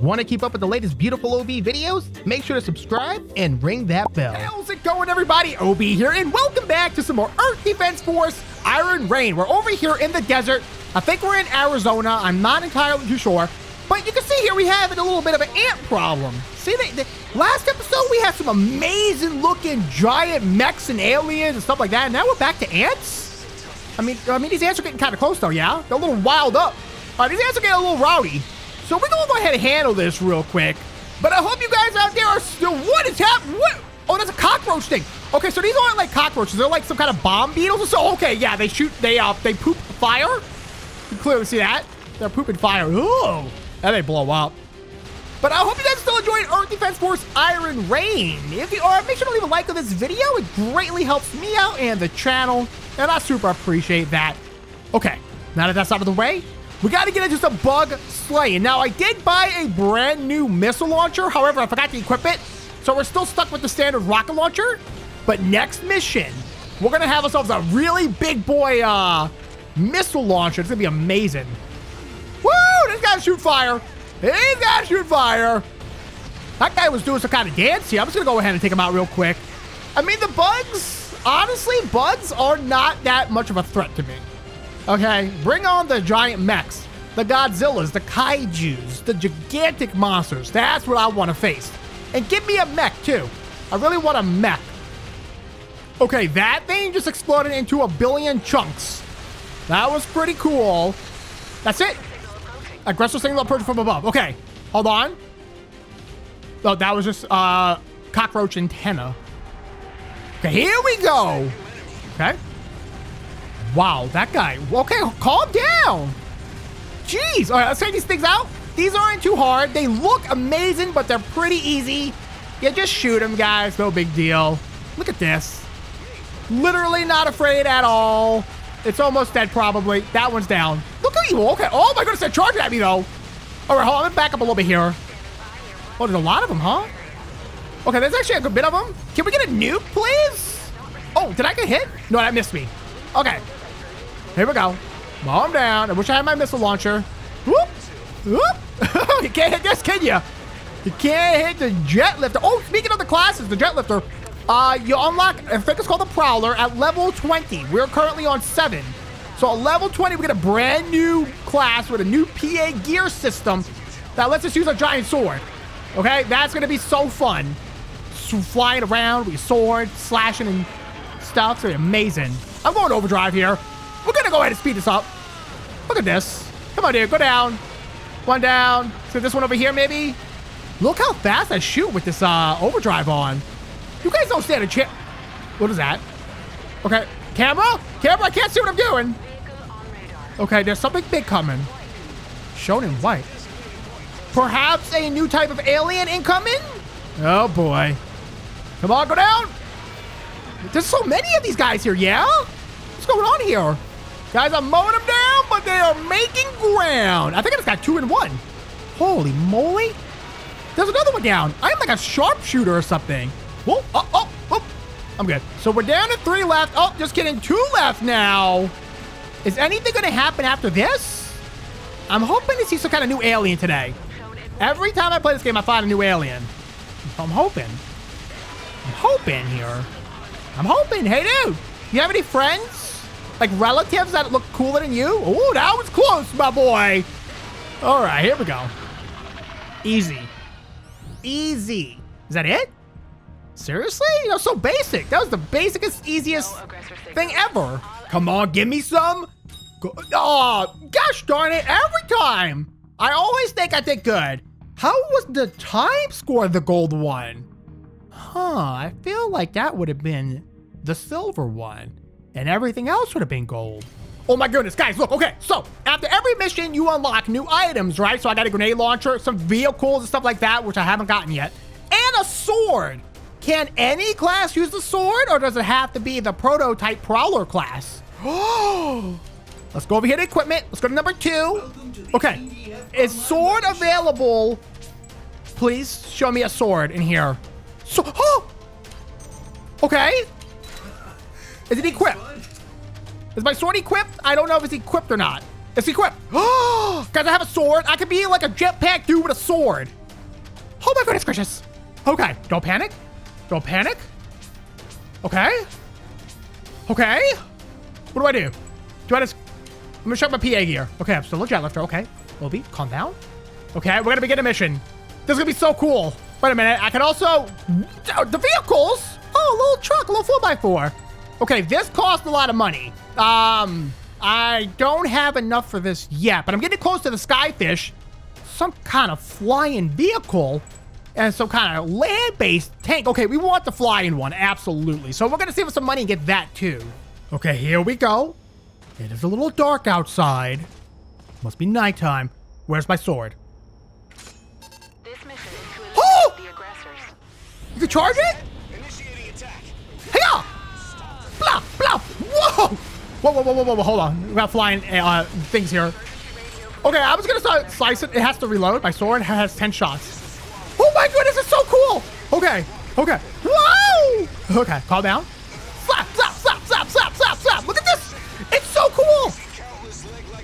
Want to keep up with the latest beautiful OB videos? Make sure to subscribe and ring that bell. How's it going, everybody? OB here, and welcome back to some more Earth Defense Force Iron Rain. We're over here in the desert. I think we're in Arizona. I'm not entirely too sure. But you can see here we have a little bit of an ant problem. See, the, the last episode we had some amazing looking giant mechs and aliens and stuff like that. And now we're back to ants? I mean, I mean, these ants are getting kind of close though, yeah? They're a little wild up. All right, these ants are getting a little rowdy. So we're gonna go ahead and handle this real quick. But I hope you guys out there are still, what is happening? What? Oh, that's a cockroach thing. Okay, so these aren't like cockroaches. They're like some kind of bomb beetles or so. Okay, yeah, they shoot, they, uh, they poop fire. You can clearly see that. They're pooping fire. Ooh, and they blow up. But I hope you guys still enjoying Earth Defense Force Iron Rain. If you are, make sure to leave a like on this video. It greatly helps me out and the channel, and I super appreciate that. Okay, now that that's out of the way, we got to get into some bug slaying. Now, I did buy a brand new missile launcher. However, I forgot to equip it, so we're still stuck with the standard rocket launcher. But next mission, we're going to have ourselves a really big boy uh, missile launcher. It's going to be amazing. Woo! This guy's shoot fire. He's got shoot fire. That guy was doing some kind of dance here. I'm just going to go ahead and take him out real quick. I mean, the bugs, honestly, bugs are not that much of a threat to me. Okay, bring on the giant mechs, the Godzillas, the Kaijus, the gigantic monsters. That's what I want to face. And give me a mech, too. I really want a mech. Okay, that thing just exploded into a billion chunks. That was pretty cool. That's it. Aggressive signal approach from above. Okay, hold on. Oh, that was just uh, cockroach antenna. Okay, here we go. Okay. Wow, that guy. Okay, calm down. Jeez. All right, let's take these things out. These aren't too hard. They look amazing, but they're pretty easy. Yeah, just shoot them, guys. No big deal. Look at this. Literally not afraid at all. It's almost dead, probably. That one's down. Look at you. Okay. Oh, my goodness. They're charging at me, though. All right, hold on. Let me back up a little bit here. Oh, there's a lot of them, huh? Okay, there's actually a good bit of them. Can we get a nuke, please? Oh, did I get hit? No, that missed me. Okay. Here we go. Calm down. I wish I had my missile launcher. Whoop. Whoop. you can't hit this, can you? You can't hit the jet lifter. Oh, speaking of the classes, the jet lifter, uh, you unlock, I think it's called the Prowler, at level 20. We're currently on 7. So at level 20, we get a brand new class with a new PA gear system that lets us use a giant sword. Okay, that's going to be so fun. So flying around with your sword, slashing and stuff. It's going to be amazing. I'm going overdrive here. To go ahead and speed this up. Look at this. Come on, dude. Go down. One down. So this one over here, maybe? Look how fast I shoot with this uh, overdrive on. You guys don't stand a chance. What is that? Okay. Camera? Camera, I can't see what I'm doing. Okay, there's something big coming. Shown in white. Perhaps a new type of alien incoming? Oh, boy. Come on, go down. There's so many of these guys here, yeah? What's going on here? Guys, I'm mowing them down, but they are making ground. I think I just got two in one. Holy moly. There's another one down. I'm like a sharpshooter or something. Whoa, uh, oh, oh, oh. I'm good. So we're down to three left. Oh, just kidding. Two left now. Is anything going to happen after this? I'm hoping to see some kind of new alien today. Every time I play this game, I find a new alien. I'm hoping. I'm hoping here. I'm hoping. Hey, dude. You have any friends? Like relatives that look cooler than you? Oh, that was close, my boy. All right, here we go. Easy. Easy. Is that it? Seriously? You know, so basic. That was the basicest, easiest thing ever. Come on, give me some. Oh, gosh darn it, every time. I always think I did good. How was the time score the gold one? Huh, I feel like that would have been the silver one. And everything else would have been gold. Oh my goodness, guys, look, okay, so after every mission, you unlock new items, right? So I got a grenade launcher, some vehicles and stuff like that, which I haven't gotten yet, and a sword. Can any class use the sword, or does it have to be the prototype Prowler class? Oh, let's go over here to equipment. Let's go to number two. Okay, is sword available? Please show me a sword in here. So, oh, okay. Is it equipped? Is my sword equipped? I don't know if it's equipped or not. It's equipped. Oh, guys, I have a sword. I could be like a jetpack dude with a sword. Oh my goodness gracious. Okay, don't panic. Don't panic. Okay. Okay. What do I do? Do I just... I'm gonna check my PA gear. Okay, I'm still a jet lifter. Okay. OB, calm down. Okay, we're gonna begin a mission. This is gonna be so cool. Wait a minute. I can also... The vehicles! Oh, a little truck, a little 4x4. Okay, this cost a lot of money. Um, I don't have enough for this yet, but I'm getting close to the Skyfish. Some kind of flying vehicle and some kind of land-based tank. Okay, we want the flying one, absolutely. So we're going to save us some money and get that too. Okay, here we go. It is a little dark outside. Must be nighttime. Where's my sword? This mission is to Oh! the aggressors. You can charge it? Initiating attack. Hey Blah, blah. Whoa! Whoa, whoa, whoa, whoa, hold on. We got flying uh, things here. Okay, I was gonna start slice it. It has to reload. My sword has 10 shots. Oh my goodness, it's so cool! Okay, okay. Whoa! Okay, calm down. Slap, slap, slap, slap, slap, slap, slap. Look at this! It's so cool!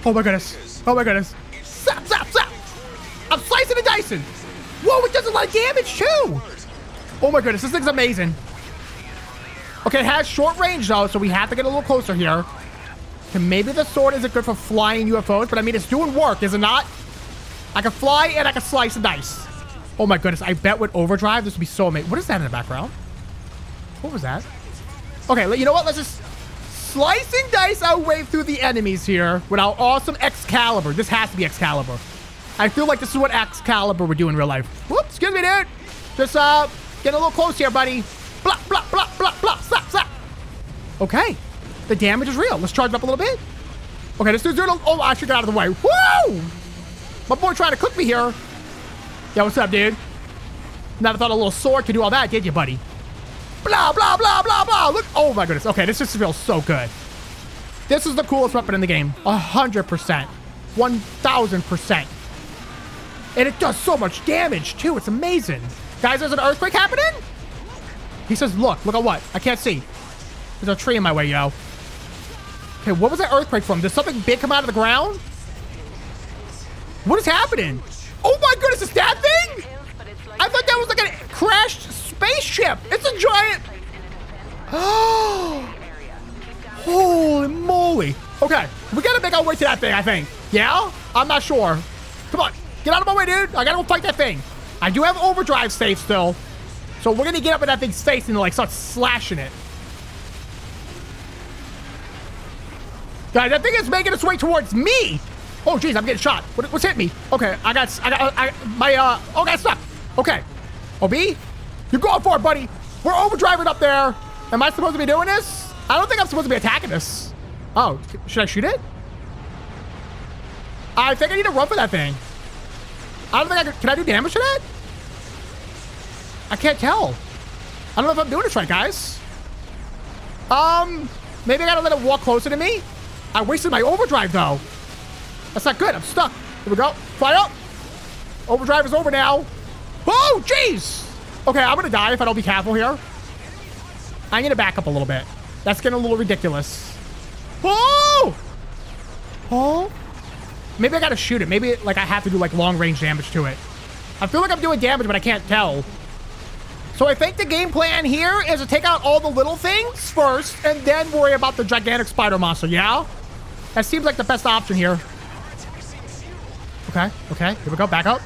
Oh my goodness. Oh my goodness. Slap, slap, slap. I'm slicing and dicing. Whoa, it does a lot of damage too. Oh my goodness, this thing's amazing. Okay, it has short range though, so we have to get a little closer here. And maybe the sword isn't good for flying UFOs, but I mean, it's doing work, is it not? I can fly and I can slice and dice. Oh my goodness, I bet with overdrive, this would be so amazing. What is that in the background? What was that? Okay, you know what? Let's just slice and dice our way through the enemies here with our awesome Excalibur. This has to be Excalibur. I feel like this is what Excalibur would do in real life. Whoops, excuse me, dude. Just, uh, getting a little close here, buddy. Blah, blah, blah, Okay. The damage is real. Let's charge it up a little bit. Okay, this dude's doing a, Oh, I should get out of the way. Woo! My boy trying to cook me here. Yeah, what's up, dude? Never thought a little sword could do all that, did you, buddy? Blah, blah, blah, blah, blah. Look. Oh, my goodness. Okay, this just feels so good. This is the coolest weapon in the game. 100%. 1,000%. And it does so much damage, too. It's amazing. Guys, there's an earthquake happening? He says, look. Look at what? I can't see. There's a tree in my way, yo. Okay, what was that earthquake from? Did something big come out of the ground? What is happening? Oh my goodness, it's that thing? I thought that was like a crashed spaceship. It's a giant. Oh, holy moly. Okay, we gotta make our way to that thing, I think. Yeah? I'm not sure. Come on, get out of my way, dude. I gotta go fight that thing. I do have overdrive safe still. So we're gonna get up in that thing's face and like start slashing it. Guys, that thing is making its way towards me. Oh, jeez, I'm getting shot. What, what's hit me? Okay, I got, I got, I, my, uh, oh, got stuck. Okay. OB, you're going for it, buddy. We're overdriving up there. Am I supposed to be doing this? I don't think I'm supposed to be attacking this. Oh, should I shoot it? I think I need to run for that thing. I don't think I can, can I do damage to that? I can't tell. I don't know if I'm doing this right, guys. Um, maybe I gotta let it walk closer to me. I wasted my overdrive, though. That's not good. I'm stuck. Here we go. Fly up. Overdrive is over now. Oh, jeez. Okay, I'm gonna die if I don't be careful here. I need to back up a little bit. That's getting a little ridiculous. Oh! Oh! Maybe I gotta shoot it. Maybe, like, I have to do, like, long-range damage to it. I feel like I'm doing damage, but I can't tell. So I think the game plan here is to take out all the little things first, and then worry about the gigantic spider monster, yeah? That seems like the best option here. Okay, okay, here we go, back up.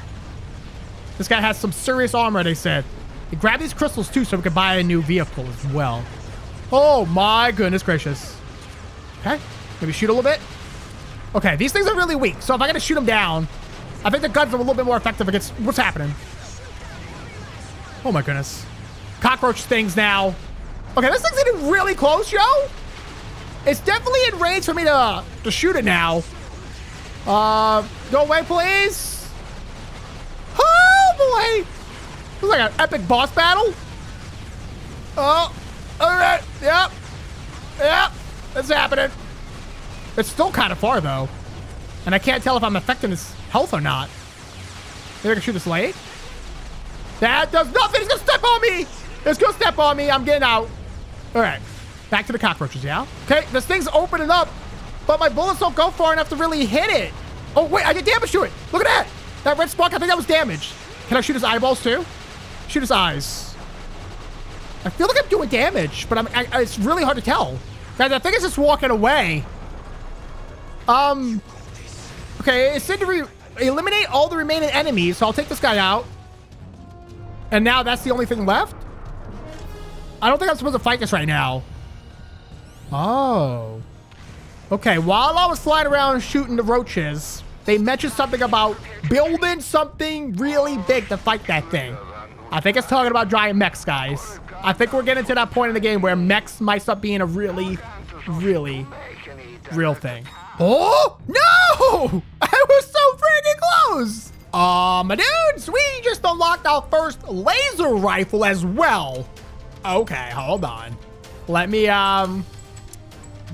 This guy has some serious armor, they said. He grabbed these crystals, too, so we could buy a new vehicle as well. Oh, my goodness gracious. Okay, maybe shoot a little bit. Okay, these things are really weak, so if I gotta shoot them down, I think the guns are a little bit more effective against what's happening. Oh my goodness. Cockroach things now. Okay, this thing's getting really close, yo. It's definitely in range for me to, to shoot it now. Uh, go away, please. Oh, boy. This is like an epic boss battle. Oh, all right. Yep. Yep. It's happening. It's still kind of far, though. And I can't tell if I'm affecting his health or not. Maybe I can shoot this leg. That does nothing. He's gonna step on me. He's gonna step on me. I'm getting out. All right. Back to the cockroaches, yeah? Okay, this thing's opening up. but my bullets don't go far enough to really hit it. Oh, wait, I get damage to it. Look at that. That red spark, I think that was damage. Can I shoot his eyeballs too? Shoot his eyes. I feel like I'm doing damage, but I'm, I, it's really hard to tell. Guys, I think it's just walking away. Um, okay, it said to eliminate all the remaining enemies, so I'll take this guy out. And now that's the only thing left? I don't think I'm supposed to fight this right now. Oh. Okay, while I was flying around shooting the roaches, they mentioned something about building something really big to fight that thing. I think it's talking about giant mechs, guys. I think we're getting to that point in the game where mechs might start being a really, really real thing. Oh, no! I was so freaking close! Uh, my dudes, we just unlocked our first laser rifle as well. Okay, hold on. Let me, um,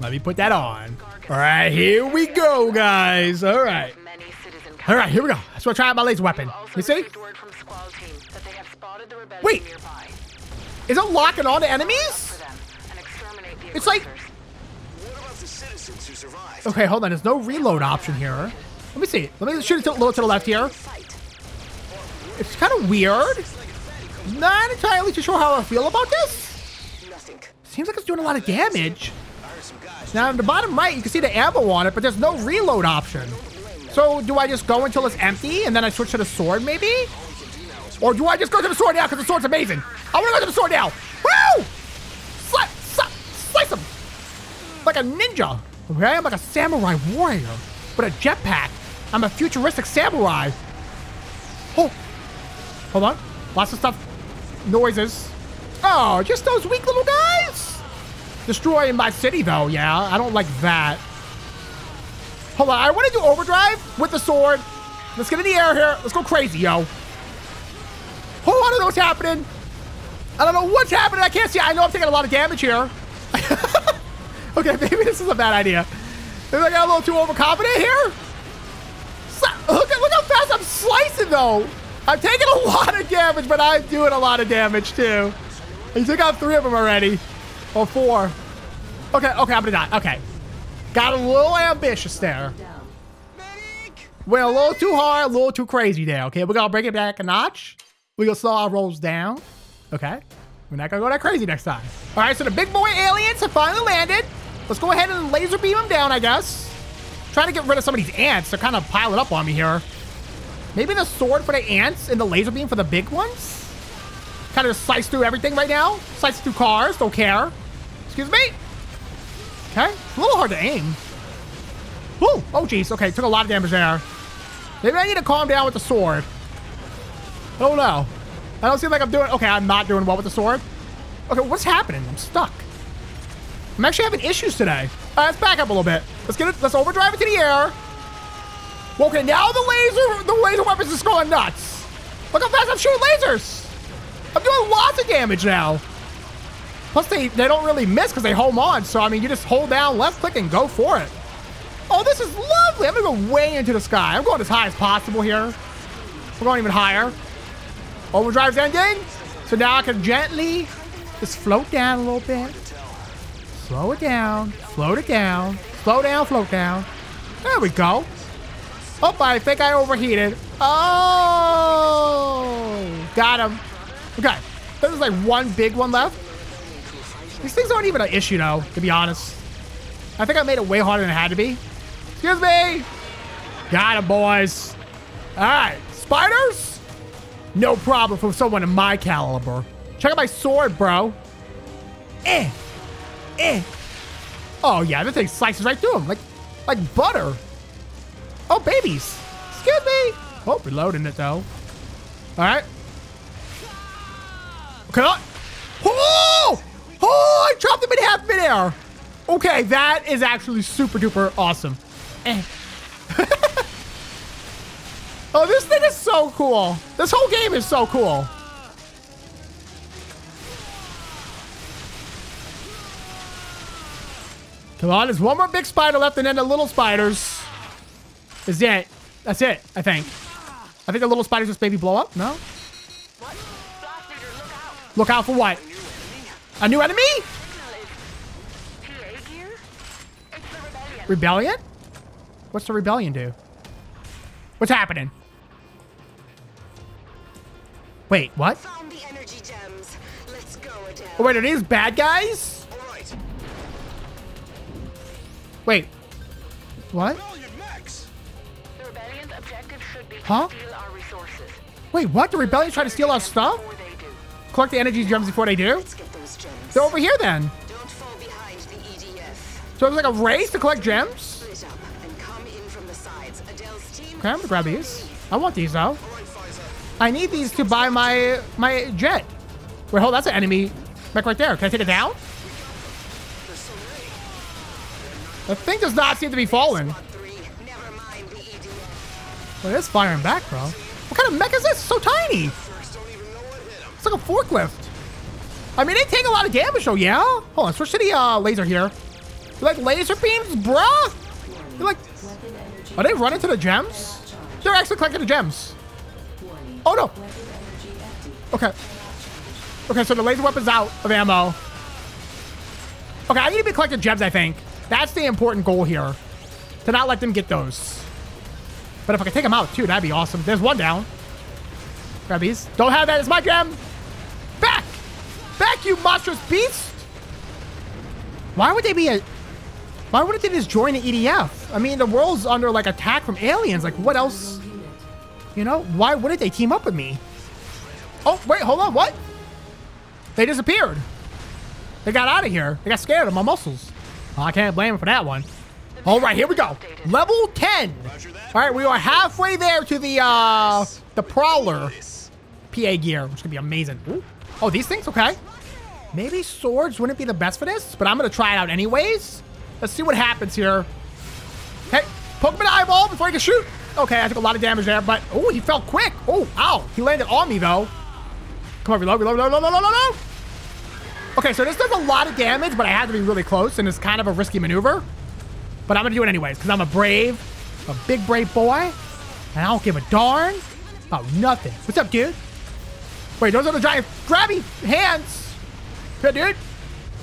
let me put that on. All right, here we go, guys. All right. All right, here we go. Let's try out my laser weapon. Let me see. Wait. Is it locking on to enemies? It's like-. What? Okay, hold on. There's no reload option here. Let me see. Let me shoot it a little to the left here. It's kind of weird. Not entirely too sure how I feel about this. Seems like it's doing a lot of damage. I heard some guys. Now, in the bottom right, you can see the ammo on it, but there's no reload option. So, do I just go until it's empty and then I switch to the sword, maybe? Or do I just go to the sword now because the sword's amazing? I want to go to the sword now. Woo! Slice, slice, slice him. Like a ninja. Okay, I'm like a samurai warrior with a jetpack. I'm a futuristic samurai. Oh, hold on. Lots of stuff. Noises. Oh, just those weak little guys. Destroying my city, though. Yeah, I don't like that. Hold on. I want to do overdrive with the sword. Let's get in the air here. Let's go crazy, yo. Oh, I don't know what's happening. I don't know what's happening. I can't see. I know I'm taking a lot of damage here. okay, maybe this is a bad idea. Maybe I got a little too overconfident here. Look at look how fast I'm slicing though. I'm taking a lot of damage, but I'm doing a lot of damage too. I took out three of them already, or four. Okay, okay, I'm gonna die. Okay, got a little ambitious there. Went a little too hard, a little too crazy there. Okay, we're gonna bring it back a notch. We're gonna slow our rolls down. Okay, we're not gonna go that crazy next time. All right, so the big boy aliens have finally landed. Let's go ahead and laser beam them down, I guess. Trying to get rid of some of these ants. They're kind of piling up on me here. Maybe the sword for the ants and the laser beam for the big ones? Kind of slice through everything right now. Slice through cars, don't care. Excuse me? Okay, it's a little hard to aim. Ooh, oh jeez, okay, took a lot of damage there. Maybe I need to calm down with the sword. Oh don't know. I don't seem like I'm doing, okay, I'm not doing well with the sword. Okay, what's happening? I'm stuck. I'm actually having issues today. Let's back up a little bit. Let's get it, let's overdrive it to the air. Okay, now the laser, the laser weapons is going nuts. Look how fast I'm shooting lasers. I'm doing lots of damage now. Plus, they, they don't really miss because they home on. So, I mean, you just hold down left click and go for it. Oh, this is lovely. I'm going to go way into the sky. I'm going as high as possible here. We're going even higher. Overdrive's ending. So now I can gently just float down a little bit. Slow it down. Float it down. Slow down, float down. There we go. Oh, I think I overheated. Oh, got him. Okay, there's like one big one left. These things aren't even an issue, though, to be honest. I think I made it way harder than it had to be. Excuse me. Got him, boys. All right, spiders? No problem for someone in my caliber. Check out my sword, bro. Eh. Eh. Oh, yeah, this thing slices right through him like, like butter. Oh, babies. Excuse me. Oh, reloading it, though. All right. Okay. Oh! I dropped him in half midair. Okay, that is actually super duper awesome. Eh. oh, this thing is so cool. This whole game is so cool. Come on, there's one more big spider left and then the little spiders. Is it. That's it, I think. I think the little spiders just maybe blow up. No? What? Blast leader, look out! Look out for what? A new enemy? Signal is TA gear? It's the rebellion. Rebellion? What's the rebellion do? What's happening? Wait, what? Found the energy gems. Let's go, Oh, wait, are these bad guys? All right. Wait. What? Rebellion Max. The rebellion's objective should be Huh? steal our resources. Wait, what? The rebellion's trying to steal our stuff? Before. Collect the energy gems before they do? Let's get those gems. They're over here then. Don't fall behind the EDF. So it was like a race to collect gems? Split up and come in from the sides. Adele's team. Okay, I'm gonna grab these. I want these though. All right, Pfizer. I need these to buy my my jet. Wait, hold, that's an enemy mech right there. Can I take it down? There's so many. The thing does not seem to be falling. Squad three. Never mind the E EDF. Well, it is firing back, bro. What kind of mech is this? It's so tiny. First, don't even know what hit him. It's like a forklift. I mean, they take a lot of damage, though, yeah? Hold on, switch to the uh, laser here. You like laser beams, bruh? You like... Are they running to the gems? They're actually collecting the gems. Oh, no. Okay. Okay, so the laser weapon's out of ammo. Okay, I need to be collecting gems, I think. That's the important goal here. To not let them get those. But if I can take them out, too, that'd be awesome. There's one down. Grab these. Don't have that. It's my gem. Back! You monstrous beast! Why would they be a... Why wouldn't they just join the EDF? I mean, the world's under, like, attack from aliens. Like, what else? You know? Why wouldn't they team up with me? Oh, wait, hold on. What? They disappeared. They got out of here. They got scared of my muscles. I can't blame them for that one. All right, here we go. Level 10. All right, we are halfway there to the, uh, the Prowler. PA gear, which could be amazing. Ooh. Oh, these things? Okay. Maybe swords wouldn't be the best for this, but I'm going to try it out anyways. Let's see what happens here. Hey, poke him in the eyeball before he can shoot. Okay, I took a lot of damage there, but... Oh, he fell quick. Oh, ow. He landed on me, though. Come on, reload, reload, reload, reload, reload, reload. Okay, so this does a lot of damage, but I had to be really close, and it's kind of a risky maneuver. But I'm going to do it anyways, because I'm a brave, a big brave boy, and I don't give a darn about nothing. What's up, dude? Wait, those are the giant grabby hands. Yeah, dude.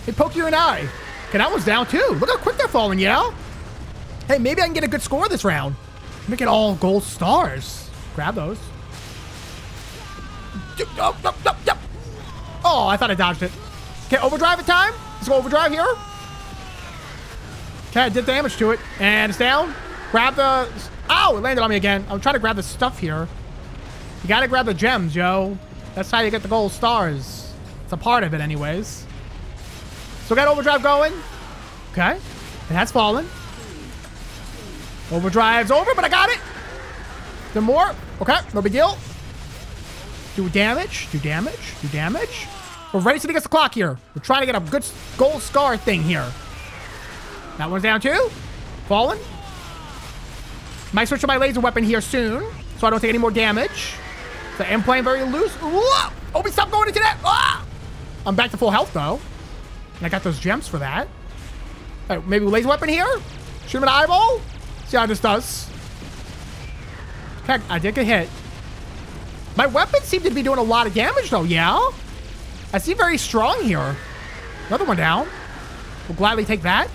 They poke you in the eye. Okay, that one's down too. Look how quick they're falling, you know? Hey, maybe I can get a good score this round. Make it all gold stars. Grab those. Oh, oh, I thought I dodged it. Okay, overdrive it time. Let's go overdrive here. Okay, I did damage to it. And it's down. Grab the... Ow, it landed on me again. I'm trying to grab the stuff here. You gotta grab the gems, yo. That's how you get the gold stars. It's a part of it anyways. So got overdrive going. Okay. It has fallen. Overdrive's over, but I got it. Then more. Okay, no big deal. Do damage, do damage, do damage. We're racing against the clock here. We're trying to get a good gold scar thing here. That one's down too. Fallen. Might switch to my laser weapon here soon, so I don't take any more damage. So I am playing very loose. Whoa! OB, stop going into that! Ah! I'm back to full health though. And I got those gems for that. All right, maybe laser weapon here? Shoot him an eyeball? See how this does. Heck, I did get hit. My weapons seem to be doing a lot of damage though, yeah? I see very strong here. Another one down. We'll gladly take that.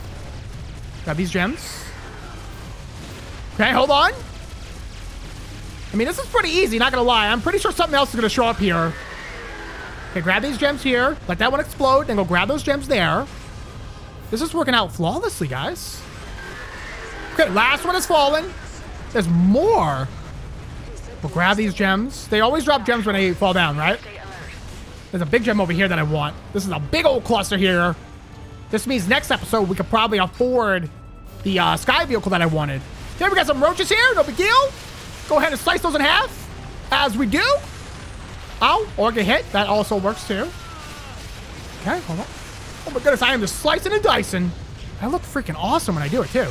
Grab these gems. Okay, hold on. I mean, this is pretty easy, not gonna lie. I'm pretty sure something else is gonna show up here. Okay, grab these gems here. Let that one explode, then go grab those gems there. This is working out flawlessly, guys. Okay, last one has fallen. There's more. We'll grab these gems. They always drop gems when they fall down, right? There's a big gem over here that I want. This is a big old cluster here. This means next episode we could probably afford the uh, sky vehicle that I wanted. Here, we got some roaches here. No big deal. Go ahead and slice those in half, as we do. Ow, or get hit. That also works too. Okay, hold on. Oh my goodness, I am just slicing and dicing. I look freaking awesome when I do it too.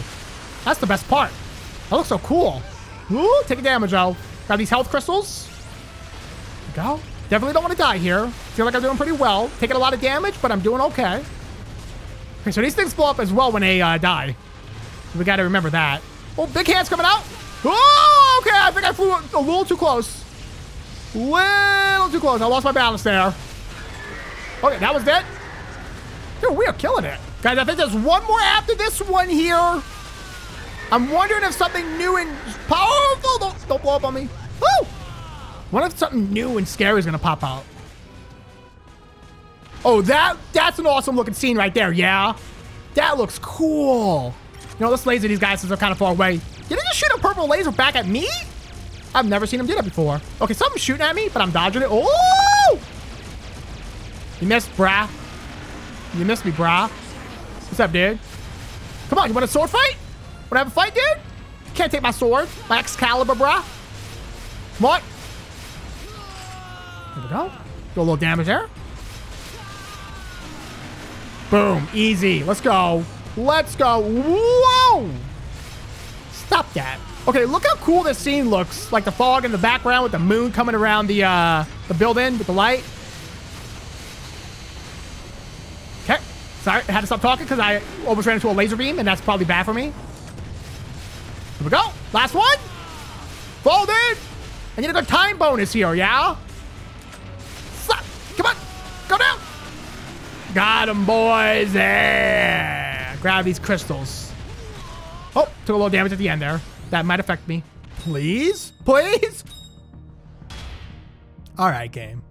That's the best part. That looks so cool. Ooh, take damage, though. Grab these health crystals. Go. Definitely don't want to die here. Feel like I'm doing pretty well. Taking a lot of damage, but I'm doing okay. Okay, so these things blow up as well when they uh, die. We got to remember that. Oh, big hands coming out. Oh, okay. I think I flew a little too close. Little too close. I lost my balance there. Okay, that was dead. Dude, we are killing it. Guys, I think there's one more after this one here. I'm wondering if something new and powerful. Don't, don't blow up on me. Woo! What if something new and scary is gonna pop out? Oh, that that's an awesome looking scene right there. Yeah, that looks cool. You know, let's laser these guys since they're kind of far away. Did he just shoot a purple laser back at me? I've never seen him do that before. Okay, something's shooting at me, but I'm dodging it. Oh! You missed, brah. You missed me, brah. What's up, dude? Come on, you want a sword fight? Want to have a fight, dude? Can't take my sword, my Excalibur, brah. Come on. There we go. Do a little damage there. Boom. Easy. Let's go. Let's go. Whoa! Stop that. Okay, look how cool this scene looks. Like the fog in the background with the moon coming around the uh, the building with the light. Okay. Sorry, I had to stop talking because I almost ran into a laser beam, and that's probably bad for me. Here we go. Last one. Fold in. I need a good time bonus here, yeah? Stop. Come on. Go down. Got him, boys. Yeah. Grab these crystals. Oh, took a little damage at the end there. That might affect me. Please? Please? All right, game.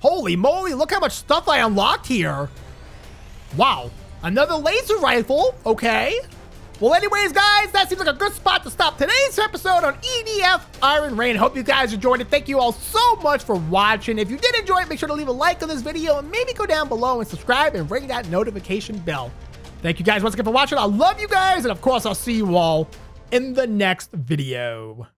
Holy moly, look how much stuff I unlocked here. Wow. Another laser rifle. Okay. Well, anyways, guys, that seems like a good spot to stop today's episode on EDF Iron Rain. Hope you guys enjoyed it. Thank you all so much for watching. If you did enjoy it, make sure to leave a like on this video and maybe go down below and subscribe and ring that notification bell. Thank you guys once again for watching. I love you guys. And of course, I'll see you all in the next video.